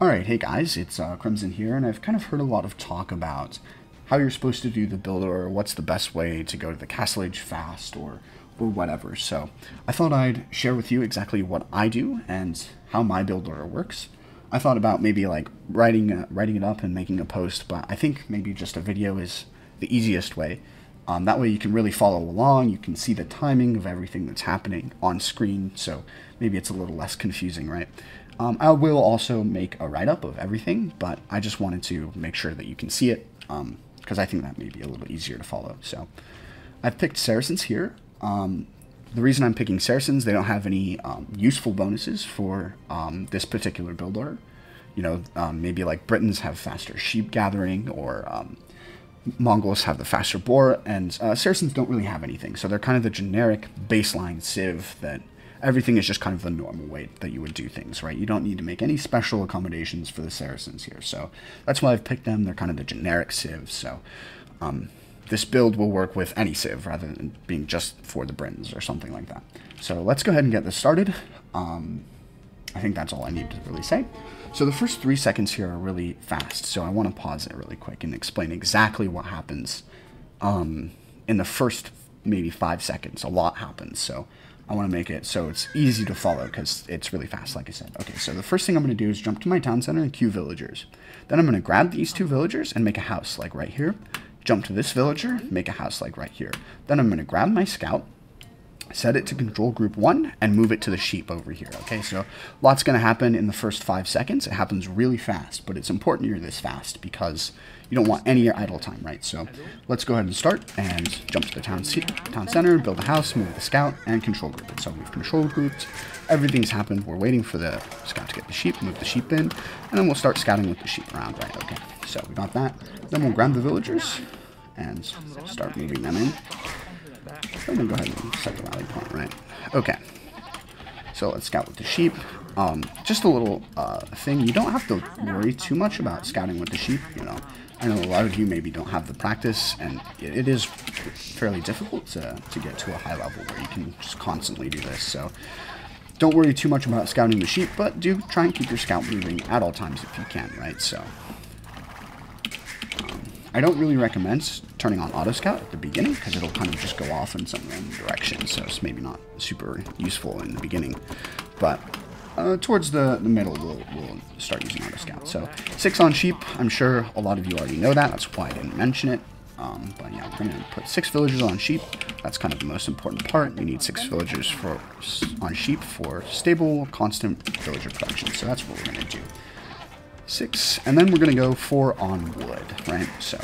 Alright, hey guys, it's uh, Krimzon here, and I've kind of heard a lot of talk about how you're supposed to do the build or what's the best way to go to the Castle Age fast or, or whatever. So I thought I'd share with you exactly what I do and how my build order works. I thought about maybe like writing uh, writing it up and making a post, but I think maybe just a video is the easiest way. Um, that way you can really follow along, you can see the timing of everything that's happening on screen, so maybe it's a little less confusing, right? Um, I will also make a write-up of everything, but I just wanted to make sure that you can see it, because um, I think that may be a little easier to follow. So I've picked Saracens here. Um, the reason I'm picking Saracens, they don't have any um, useful bonuses for this particular build order. You know, maybe like Britons have faster sheep gathering, or Mongols have the faster boar, and uh, Saracens don't really have anything. So they're kind of the generic baseline civ that everything is just kind of the normal way that you would do things, right? You don't need to make any special accommodations for the Saracens here. So that's why I've picked them. They're kind of the generic civs. So um, this build will work with any civ rather than being just for the Britons or something like that. So let's go ahead and get this started. Um, I think that's all I need to really say. So the first three seconds here are really fast. So I want to pause it really quick and explain exactly what happens um, in the first maybe five seconds. A lot happens. So I want to make it so it's easy to follow because it's really fast, like I said. Okay, so the first thing I'm going to do is jump to my town center and queue villagers. Then I'm going to grab these two villagers and make a house, like right here. Jump to this villager, make a house, like right here. Then I'm going to grab my scout, set it to control group 1, and move it to the sheep over here. Okay, so lots going to happen in the first 5 seconds. It happens really fast, but it's important you're this fast because you don't want any idle time, right? So let's go ahead and start and jump to the town, town center, build a house, move the scout, and control group. So we've control grouped, everything's happened. We're waiting for the scout to get the sheep, move the sheep in, and then we'll start scouting with the sheep around, right? Okay, so we got that. Then we'll grab the villagers and start moving them in. Then we'll go ahead and set the rally point, right? Okay. So let's scout with the sheep. Um, just a little uh, thing, you don't have to worry too much about scouting with the sheep, you know. I know a lot of you maybe don't have the practice, and it, is fairly difficult to, to get to a high level where you can just constantly do this. So don't worry too much about scouting the sheep, but do try and keep your scout moving at all times if you can, right? So um, I don't really recommend turning on auto scout at the beginning because it'll kind of just go off in some random direction. So it's maybe not super useful in the beginning, but uh, towards the, the middle, we'll, we'll start using Auto Scout. So, six on sheep. I'm sure a lot of you already know that. That's why I didn't mention it. Um, but yeah, we're going to put six villagers on sheep. That's kind of the most important part. You need six villagers for on sheep for stable, constant villager production. So that's what we're going to do. Six, and then we're going to go four on wood, right? So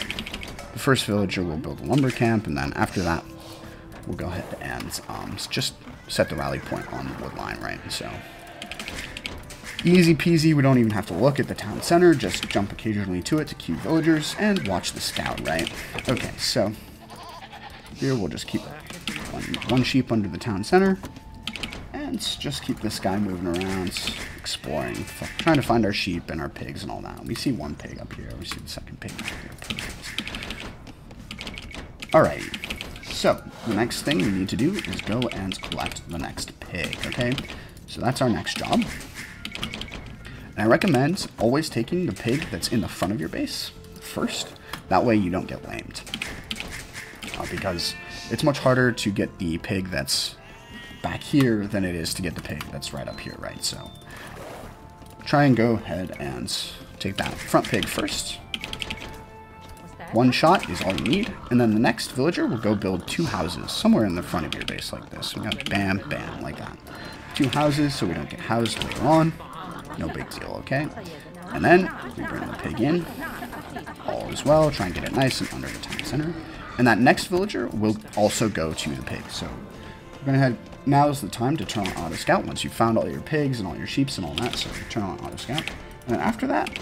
the first villager will build a lumber camp, and then after that, we'll go ahead and um, just set the rally point on the wood line, right? So Easy peasy, we don't even have to look at the town center, just jump occasionally to it to queue villagers and watch the scout, right? Okay, so here we'll just keep one, one sheep under the town center and just keep this guy moving around, exploring, trying to find our sheep and our pigs and all that. We see one pig up here, we see the second pig. Alright, so the next thing we need to do is go and collect the next pig, okay? So that's our next job. And I recommend always taking the pig that's in the front of your base first. That way you don't get lamed. Uh, because it's much harder to get the pig that's back here than it is to get the pig that's right up here, right? So try and go ahead and take that front pig first. One shot is all you need, and then the next villager will go build two houses somewhere in the front of your base like this. We got bam, bam, like that. Two houses so we don't get housed later on. No big deal, okay? And then we bring the pig in. All is well. Try and get it nice and under the town center. And that next villager will also go to the pig. So we're going to head... Now is the time to turn on Auto Scout once you've found all your pigs and all your sheeps and all that. So turn on Auto Scout. And then after that,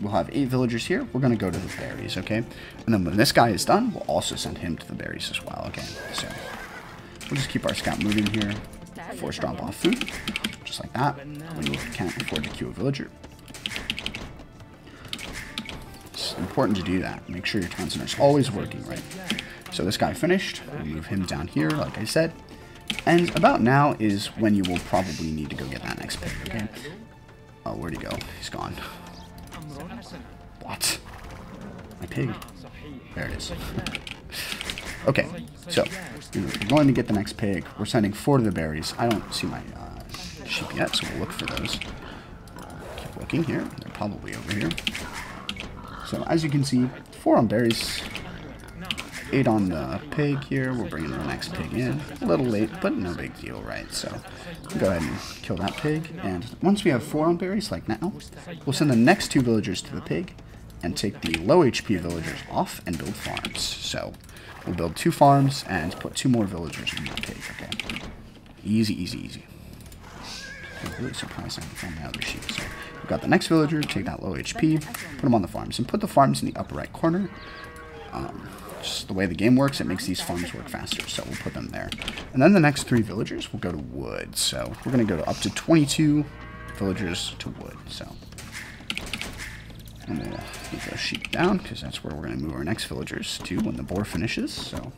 we'll have eight villagers here. We're going to go to the berries, okay? And then when this guy is done, we'll also send him to the berries as well, okay? So we'll just keep our scout moving here. Force drop off food just like that, you can't afford to queue a villager. It's important to do that. Make sure your town is always working, right? So this guy finished. We'll move him down here, like I said. And about now is when you will probably need to go get that next pick, okay? Oh, where'd he go? He's gone. What? My pig. There it is. okay, so we're going to get the next pig. We're sending four to the berries. I don't see my uh, sheep yet, so we'll look for those. Keep looking here. They're probably over here. So as you can see, four on berries, eight on the pig here. We're bringing the next pig in. A little late, but no big deal, right? So go ahead and kill that pig. And once we have four on berries, like now, we'll send the next two villagers to the pig and take the low HP villagers off and build farms. So we'll build two farms and put two more villagers in the pig, okay? Easy, easy, easy. I'm really surprised I found my other sheep. So we've got the next villager, take that low HP, put them on the farms, and put the farms in the upper right corner. Um, just the way the game works, it makes these farms work faster, so we'll put them there. And then the next three villagers will go to wood, so we're going to go to up to 22 villagers to wood, so... And we'll move our sheep down, because that's where we're going to move our next villagers to when the boar finishes, so...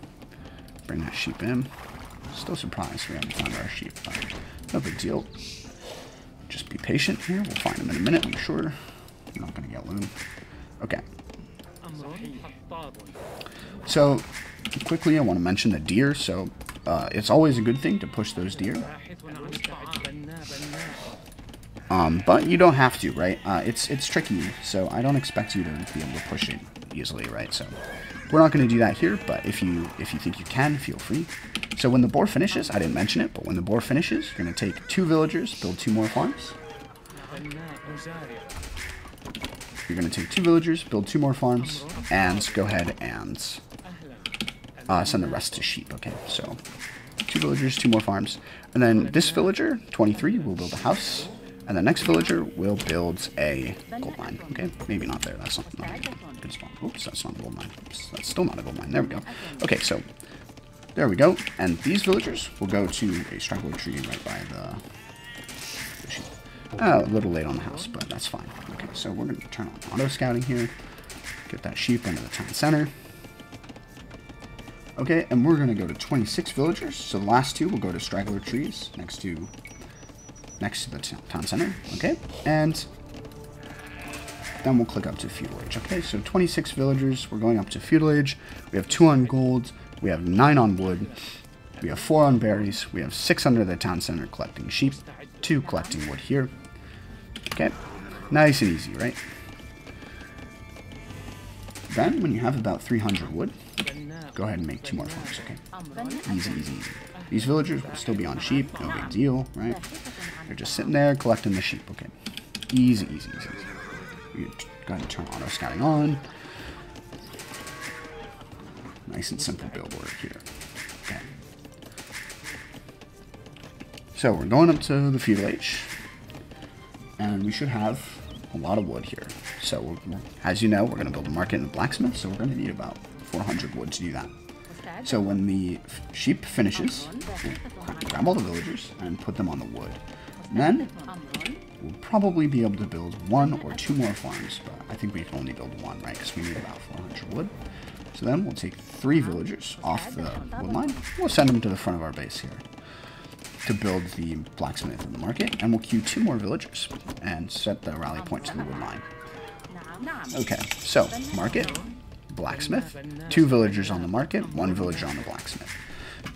Bring that sheep in. Still surprised we haven't found our sheep, no big deal. Just be patient here, we'll find them in a minute, I'm sure. I'm not going to get loom. Okay. So, quickly, I want to mention the deer. So, uh, it's always a good thing to push those deer. Um, but you don't have to, right? Uh, it's it's tricky, so I don't expect you to be able to push it easily, right? So, we're not going to do that here. But if you if you think you can, feel free. So when the boar finishes, I didn't mention it, but when the boar finishes, you're going to take two villagers, build two more farms. You're going to take two villagers, build two more farms, and go ahead and uh, send the rest to sheep. Okay, so two villagers, two more farms. And then this villager, 23, will build a house. And the next villager will build a gold mine. Okay, maybe not there. That's not, not a good spot. Oops, that's not a gold mine. Oops, that's still not a gold mine. There we go. Okay, so there we go. And these villagers will go to a straggler tree right by the. Uh, a little late on the house, but that's fine. Okay, so we're going to turn on auto scouting here. Get that sheep into the town center. Okay, and we're going to go to 26 villagers. So the last two will go to straggler trees next to next to the town center. Okay, and then we'll click up to feudal age. Okay, so 26 villagers. We're going up to feudal age. We have two on gold. We have nine on wood. We have four on berries. We have six under the town center collecting sheep. Two collecting wood here. Okay, nice and easy, right? Then, when you have about 300 wood, go ahead and make two more farms, okay? Easy, easy, easy. These villagers will still be on sheep, no big deal, right? They're just sitting there collecting the sheep, okay? Easy, easy, easy, easy. You go ahead and turn auto scouting on. Nice and simple work here. Okay. So we're going up to the feudal age, and we should have a lot of wood here. So, we're, as you know, we're going to build a market and a blacksmith, so we're going to need about 400 wood to do that. So when the sheep finishes, we'll grab all the villagers and put them on the wood. And then we'll probably be able to build one or two more farms, but I think we can only build one, right? Because we need about 400 wood. So then we'll take three villagers off the wood line. We'll send them to the front of our base here to build the blacksmith in the market, and we'll queue two more villagers and set the rally point to the wood line. Okay, so market, blacksmith, two villagers on the market, one villager on the blacksmith.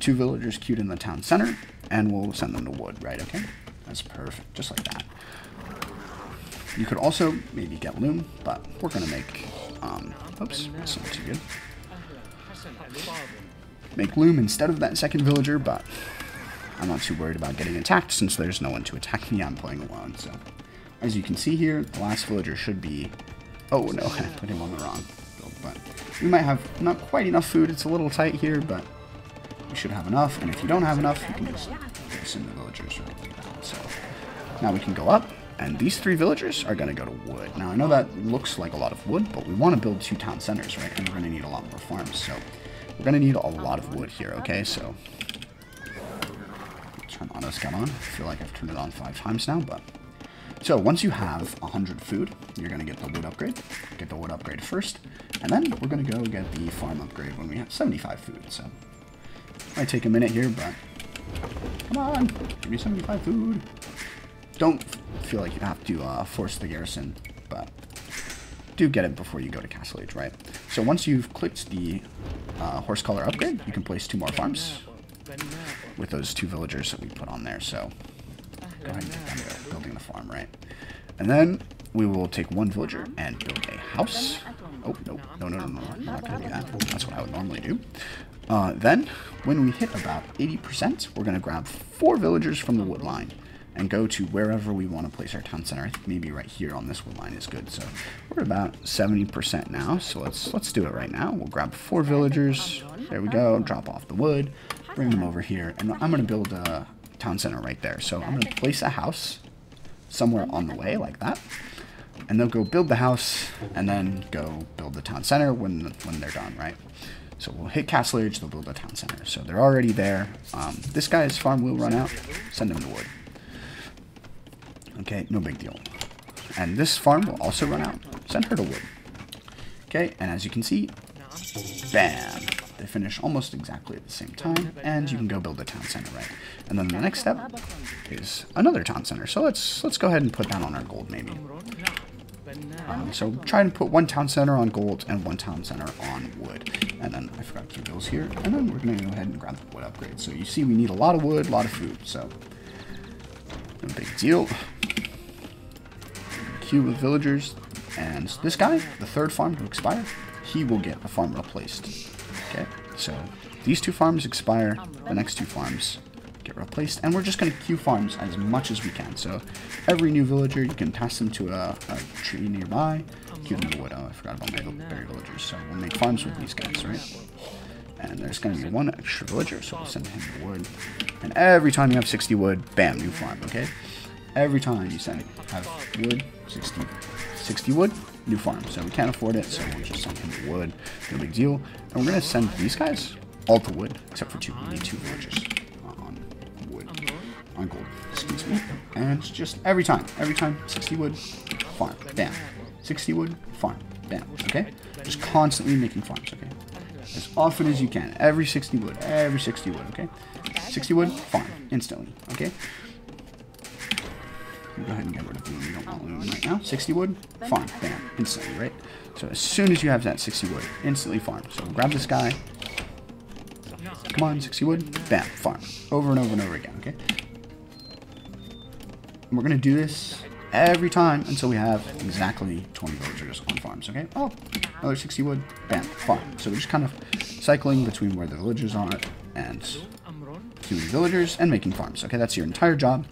Two villagers queued in the town center, and we'll send them to wood, right? Okay, that's perfect, just like that. You could also maybe get loom, but we're gonna make, um, oops, that's not too good. Make loom instead of that second villager, but I'm not too worried about getting attacked since there's no one to attack me. I'm playing alone, so. As you can see here, the last villager should be... Oh, no, I put him on the wrong build, but we might have not quite enough food. It's a little tight here, but we should have enough. And if you don't have enough, you can just send the villagers that. So now we can go up, and these three villagers are going to go to wood. Now, I know that looks like a lot of wood, but we want to build two town centers, right? And we're going to need a lot more farms, so we're going to need a lot of wood here, okay? So turn on auto scout on. I feel like I've turned it on five times now, but so once you have 100 food, you're going to get the wood upgrade. Get the wood upgrade first, and then we're going to go get the farm upgrade when we have 75 food. So might take a minute here, but come on, give me 75 food. don't feel like you have to uh, force the garrison, but do get it before you go to Castle Age, right? So once you've clicked the uh, horse collar upgrade, you can place two more farms with those two villagers that we put on there. So go ahead and get them there, building the farm, right? And then we will take one villager and build a house. Oh, no, no, no, no, no, I'm not going to do that. That's what I would normally do. Uh, then, when we hit about 80%, we're going to grab four villagers from the wood line and go to wherever we want to place our town center. I think maybe right here on this wood line is good. So we're about 70% now. So let's let's do it right now. We'll grab four villagers. There we go. Drop off the wood. Bring them over here. And I'm going to build a town center right there. So I'm going to place a house somewhere on the way like that. And they'll go build the house and then go build the town center when, when they're done, right? So we'll hit Castle Age, they'll build a town center. So they're already there. Um, this guy's farm will run out. Send him to wood. Okay, no big deal. And this farm will also run out. Send her to wood. Okay, and as you can see, bam, they finish almost exactly at the same time, and you can go build a town center, right? And then the next step is another town center. So let's let's go ahead and put that on our gold, maybe. Um, so try and put one town center on gold and one town center on wood. And then I forgot two bills here. And then we're going to go ahead and grab the wood upgrade. So you see we need a lot of wood, a lot of food. So no big deal. Queue with villagers. And this guy, the third farm to expire, he will get a farm replaced. Okay, so these two farms expire, the next two farms get replaced, and we're just going to queue farms as much as we can. So every new villager, you can pass them to a, a tree nearby, queue them to wood. Oh, I forgot about my berry villagers. So we'll make farms with these guys, right? And there's going to be one extra villager, so we'll send him wood. And every time you have 60 wood, bam, new farm, okay? Every time you send have wood, 60, 60 wood, new farm. So we can't afford it, so we'll just send him wood. No big deal. And we're going to send these guys all to wood, except for two. We need two villagers. On gold, excuse me. And just every time, every time, 60 wood, farm, bam. 60 wood, farm, bam, okay? Just constantly making farms, okay? As often as you can. Every 60 wood, every 60 wood, okay? 60 wood, farm, instantly, okay? Go ahead and get rid of loom. You don't want loom right now. 60 wood, farm, bam, instantly, right? So as soon as you have that 60 wood, instantly farm. So grab this guy. Come on, 60 wood, bam, farm. Over and over and over again, okay? And we're going to do this every time until we have exactly 20 villagers on farms, okay? Oh, another 60 wood, bam, farm. So we're just kind of cycling between where the villagers are and queuing villagers and making farms, okay? That's your entire job.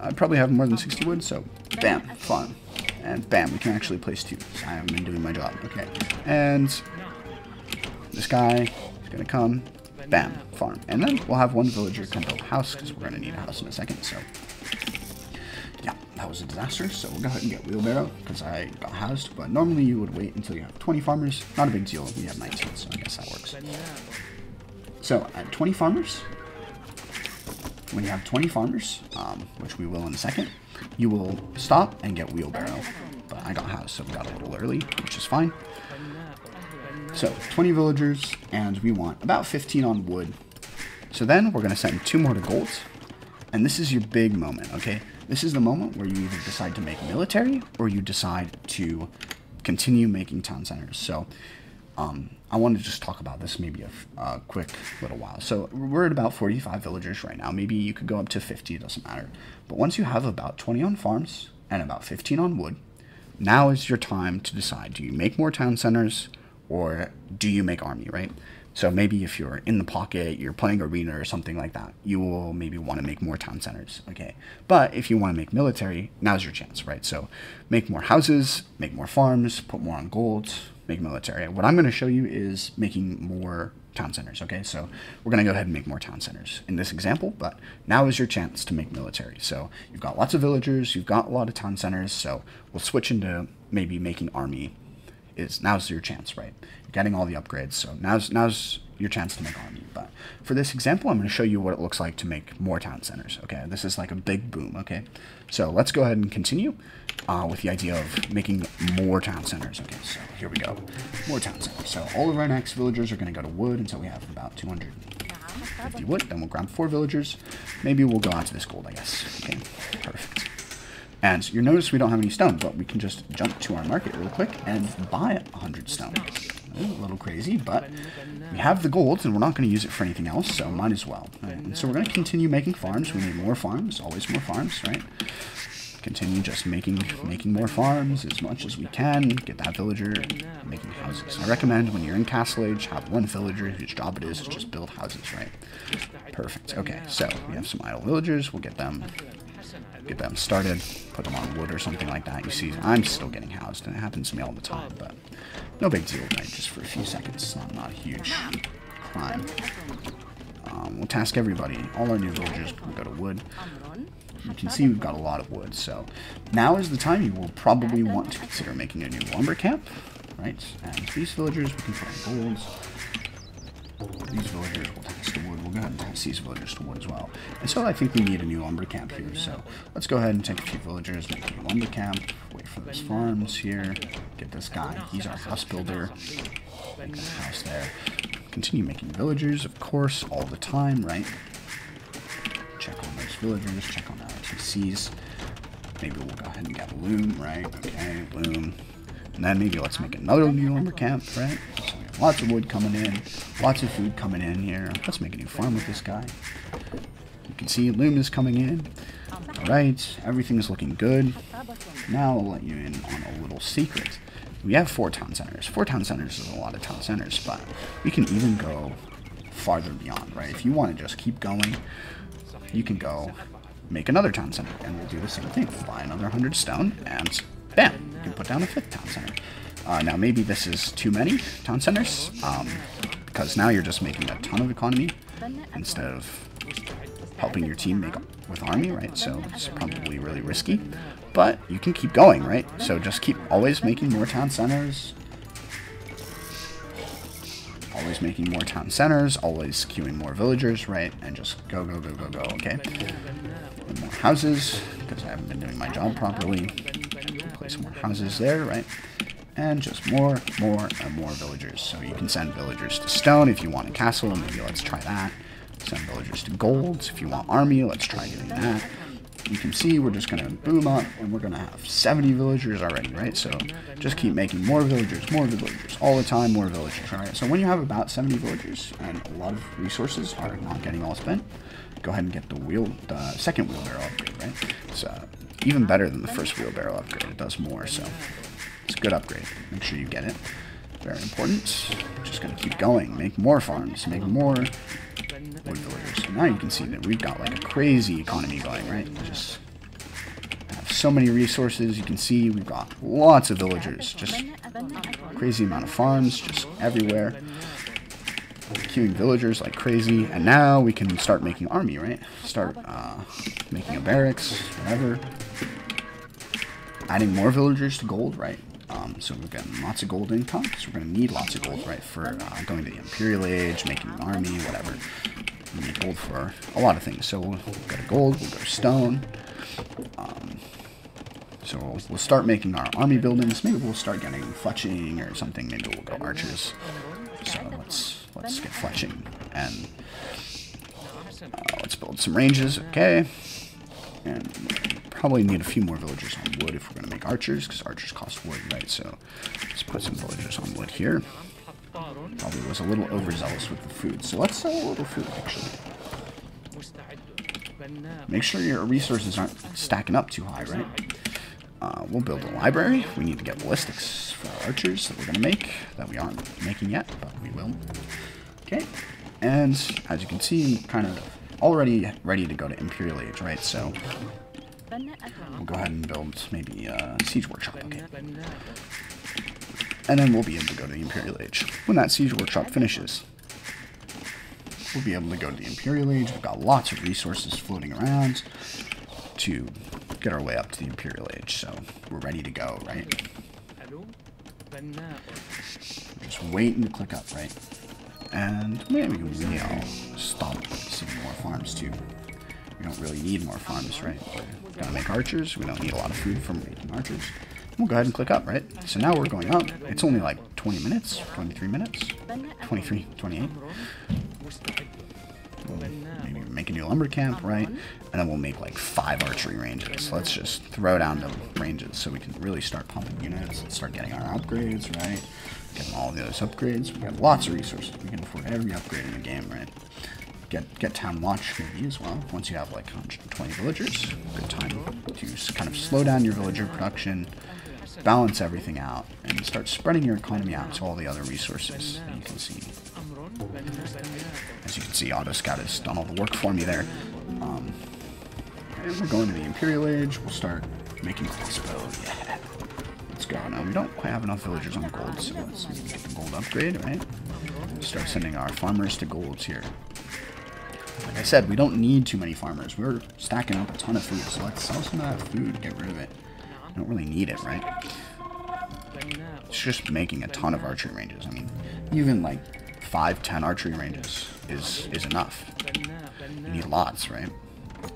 I probably have more than 60 wood, so bam, farm. And bam, we can actually place two. I haven't been doing my job, okay? And this guy is going to come, bam, farm. And then we'll have one villager come build a house, because we're going to need a house in a second, so that was a disaster. So we'll go ahead and get wheelbarrow because I got housed. But normally you would wait until you have 20 farmers. Not a big deal. We have 19, so I guess that works. So at 20 farmers, when you have 20 farmers, um, which we will in a second, you will stop and get wheelbarrow. But I got housed, so we got a little early, which is fine. So 20 villagers, and we want about 15 on wood. So then we're going to send two more to gold. And this is your big moment, okay? This is the moment where you either decide to make military or you decide to continue making town centers. So um, I want to just talk about this maybe a, a quick little while. So we're at about 45 villagers right now. Maybe you could go up to 50, it doesn't matter. But once you have about 20 on farms and about 15 on wood, now is your time to decide, do you make more town centers or do you make army, right? So maybe if you're in the pocket, you're playing arena or something like that, you will maybe want to make more town centers, okay? But if you want to make military, now's your chance, right? So make more houses, make more farms, put more on gold, make military. What I'm going to show you is making more town centers, okay? So we're going to go ahead and make more town centers in this example, but now is your chance to make military. So you've got lots of villagers, you've got a lot of town centers, so we'll switch into maybe making army is now's your chance, right? Getting all the upgrades, so now's now's your chance to make army. But for this example, I'm going to show you what it looks like to make more town centers. Okay, this is like a big boom. Okay, so let's go ahead and continue uh, with the idea of making more town centers. Okay, so here we go, more town centers. So all of our next villagers are going to go to wood until we have about 200. 50 wood. Then we'll grab four villagers. Maybe we'll go out to this gold, I guess. Okay, perfect. And you notice we don't have any stone, but we can just jump to our market real quick and buy 100 stone. A little crazy, but we have the gold, and we're not going to use it for anything else, so might as well. Right? So we're going to continue making farms. We need more farms, always more farms, right? Continue just making making more farms as much as we can. Get that villager making houses. I recommend when you're in Castle Age, have one villager whose job it is to just build houses, right? Perfect. Okay, so we have some idle villagers. We'll get them get them started, put them on wood or something like that. You see, I'm still getting housed, and it happens to me all the time, but no big deal, right? Just for a few seconds. It's not, not a huge crime. Um, we'll task everybody. All our new villagers will go to wood. You can see we've got a lot of wood, so now is the time you will probably want to consider making a new lumber camp, right? And these villagers, we can on golds. These villagers will task wood. We'll go ahead and task these villagers to wood as well. And so I think we need a new lumber camp here, so let's go ahead and take a few villagers, make a new lumber camp, wait for those farms here, get this guy. He's our house builder. Make that house there. Continue making villagers, of course, all the time, right? check on those villagers, check on our TCs. Maybe we'll go ahead and get a loom, right? Okay, loom. And then maybe let's make another new lumber camp, right? Lots of wood coming in, lots of food coming in here. Let's make a new farm with this guy. You can see loom is coming in. Alright, everything is looking good. Now I'll let you in on a little secret. We have four town centers. Four town centers is a lot of town centers, but we can even go farther beyond, right? If you want to just keep going, you can go make another town center, and we'll do the same thing. We'll buy another 100 stone, and bam, you can put down a fifth town center. Uh, now, maybe this is too many town centers, um, because now you're just making a ton of economy instead of helping your team make with army, right? So it's probably really risky, but you can keep going, right? So just keep always making more town centers, always making more town centers, always queuing more villagers, right? And just go, go, go, go, go, okay? And more houses, because I haven't been doing my job properly. Place more houses there, right? And just more, more, and more villagers. So you can send villagers to stone if you want a castle, maybe let's try that. Send villagers to golds if you want army, let's try doing that you can see we're just going to boom up and we're going to have 70 villagers already, right? So just keep making more villagers, more villagers, all the time, more villagers, right? So when you have about 70 villagers and a lot of resources are not getting all spent, go ahead and get the wheel, the second wheelbarrow upgrade, right? It's uh, even better than the first wheelbarrow upgrade. It does more, so it's a good upgrade. Make sure you get it. Very important. Just going to keep going. Make more farms. Make more wood villagers. So now you can see that we've got like a crazy economy going, right? We just have so many resources. You can see we've got lots of villagers. Just crazy amount of farms just everywhere. Queuing villagers like crazy. And now we can start making army, right? Start uh, making a barracks, whatever. Adding more villagers to gold, right? Um, so we're getting lots of gold income, because we're going to need lots of gold, right, for uh, going to the Imperial Age, making an army, whatever. We need gold for a lot of things. So we'll go to gold, we'll go to stone. Um, so we'll, we'll, start making our army buildings. Maybe we'll start getting fletching or something. Maybe we'll go archers. So let's let's get fletching and uh, let's build some ranges. Okay, and probably need a few more villagers on wood if we're going to make archers because archers cost wood, right? So let's put some villagers on wood here. Probably was a little overzealous with the food. So let's sell a little food, actually. Make sure your resources aren't stacking up too high, right? Uh, we'll build a library. We need to get ballistics for our archers that we're going to make, that we aren't making yet, but we will. Okay, and as you can see, kind of already ready to go to Imperial Age, right? So we'll go ahead and build maybe a Siege Workshop, okay? and then we'll be able to go to the Imperial Age. When that Siege Workshop finishes, we'll be able to go to the Imperial Age. We've got lots of resources floating around to get our way up to the Imperial Age, so we're ready to go, right? We're just waiting to click up, right? And maybe we'll stop seeing more farms too. We don't really need more farms, right? We're gonna make archers. We don't need a lot of food from making archers. We'll go ahead and click up, right? So now we're going up. It's only like 20 minutes, 23 minutes, 23, 28. Maybe make a new lumber camp, right? And then we'll make like five archery ranges. Let's just throw down the ranges so we can really start pumping units and start getting our upgrades, right? Getting all those upgrades. We have lots of resources. We can afford every upgrade in the game, right? Get get town watch maybe as well. Once you have like 120 villagers, good time to kind of slow down your villager production, balance everything out, and start spreading your economy out to all the other resources you can see. As you can see, Auto Scout has done all the work for me there. Um, and we're going to the Imperial Age. We'll start making crossbow. Yeah. Let's go. Now, we don't quite have enough villagers on gold, so let's get the gold upgrade, right? Start sending our farmers to golds here. Like I said, we don't need too many farmers. We're stacking up a ton of food, so let's sell some of that food, get rid of it. We don't really need it, right? It's just making a ton of archery ranges. I mean, even like five, ten archery ranges is is enough. You need lots, right?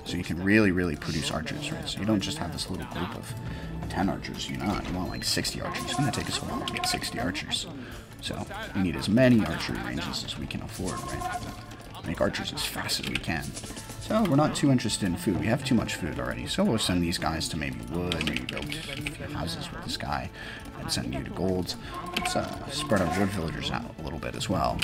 So you can really, really produce archers, right? So you don't just have this little group of 10 archers, you know, you want like 60 archers. It's going to take us a while to get 60 archers. So we need as many archery ranges as we can afford, right? Make archers as fast as we can. So we're not too interested in food. We have too much food already. So we'll send these guys to maybe wood, maybe build houses with this guy, and send you to golds. Let's uh, spread our wood villagers out a little bit as well.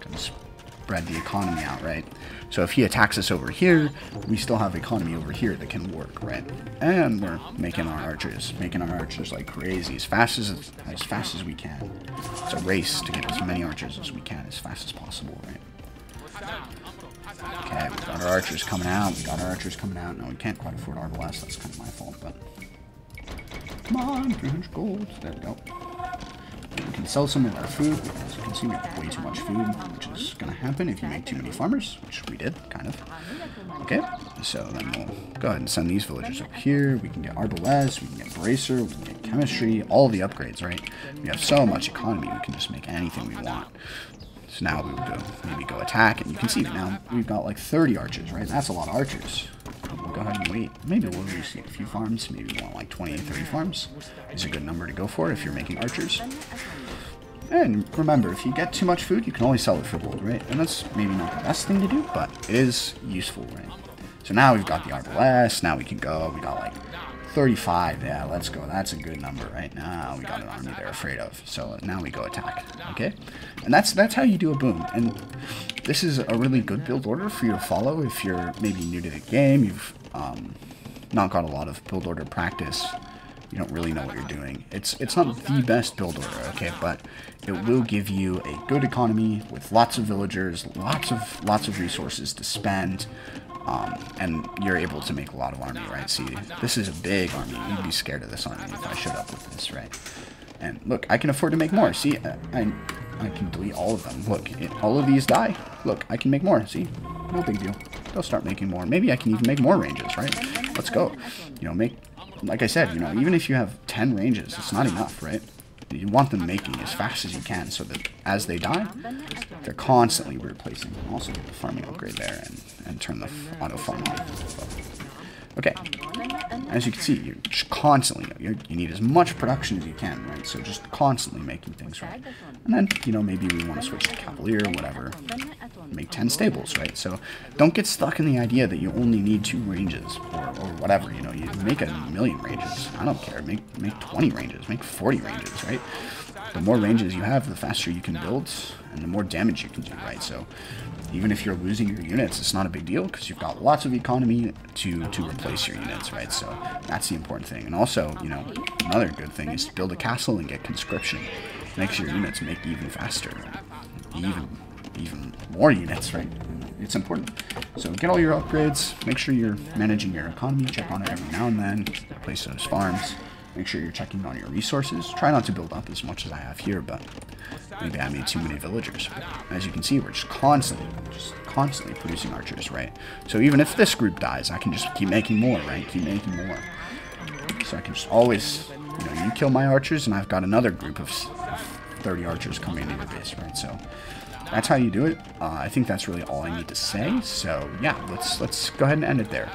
Kind of spread the economy out, right? So if he attacks us over here, we still have economy over here that can work, right? And we're making our archers, making our archers like crazy, as fast as as fast as we can. It's a race to get as many archers as we can, as fast as possible, right? Okay, we've got our archers coming out. We've got our archers coming out. No, we can't quite afford our Arbalest. That's kind of my fault, but... Come on, 300 gold. There we go. We can sell some of our food. As you can see, we have way too much food, which is going to happen if you make too many farmers, which we did, kind of. Okay, so then we'll go ahead and send these villagers up here. We can get Arbalest, we can get Bracer, we can get Chemistry, all the upgrades, right? We have so much economy, we can just make anything we want. So now we will go, maybe go attack, and you can see now we've got like 30 archers, right? That's a lot of archers. We'll go ahead and wait. Maybe we'll receive a few farms. Maybe we want like 20 30 farms. Is a good number to go for if you're making archers. And remember, if you get too much food, you can always sell it for gold, right? And that's maybe not the best thing to do, but it is useful, right? So now we've got the Arbalest. Now we can go. We got like 35, yeah, let's go. That's a good number right now. We got an army they're afraid of. So now we go attack, okay? And that's that's how you do a boom. And this is a really good build order for you to follow if you're maybe new to the game. You've um, not got a lot of build order practice. You don't really know what you're doing. It's it's not the best build order, okay, but it will give you a good economy with lots of villagers, lots of lots of resources to spend, um, and you're able to make a lot of army, right? See, this is a big army. You'd be scared of this army if I showed up with this, right? And look, I can afford to make more. See, I, I can delete all of them. Look, it, all of these die. Look, I can make more. See, no big deal. They'll start making more. Maybe I can even make more ranges, right? Let's go. You know, make, like I said, you know, even if you have 10 ranges, it's not enough, right? You want them making as fast as you can so that as they die, they're constantly replacing. Also get the farming upgrade there and, and turn the auto farm on. Okay, as you can see, you're constantly, you you need as much production as you can, right? So just constantly making things right. And then, you know, maybe we want to switch to Cavalier or whatever. Make 10 stables, right? So don't get stuck in the idea that you only need two ranges or, or whatever, you know, you make a million ranges. I don't care. Make, make 20 ranges, make 40 ranges, right? The more ranges you have, the faster you can build and the more damage you can do, right? So even if you're losing your units, it's not a big deal because you've got lots of economy to, to replace your units, right? So that's the important thing. And also, you know, another good thing is to build a castle and get conscription. Makes your units make even faster, even even more units, right? It's important. So get all your upgrades, make sure you're managing your economy, check on it every now and then, replace those farms, make sure you're checking on your resources. Try not to build up as much as I have here, but maybe I made too many villagers. But as you can see, we're just constantly, just constantly producing archers, right? So even if this group dies, I can just keep making more, right? Keep making more. So I can just always, you know, you kill my archers, and I've got another group of 30 archers coming into your base, right? So that's how you do it. Uh, I think that's really all I need to say. So yeah, let's let's go ahead and end it there.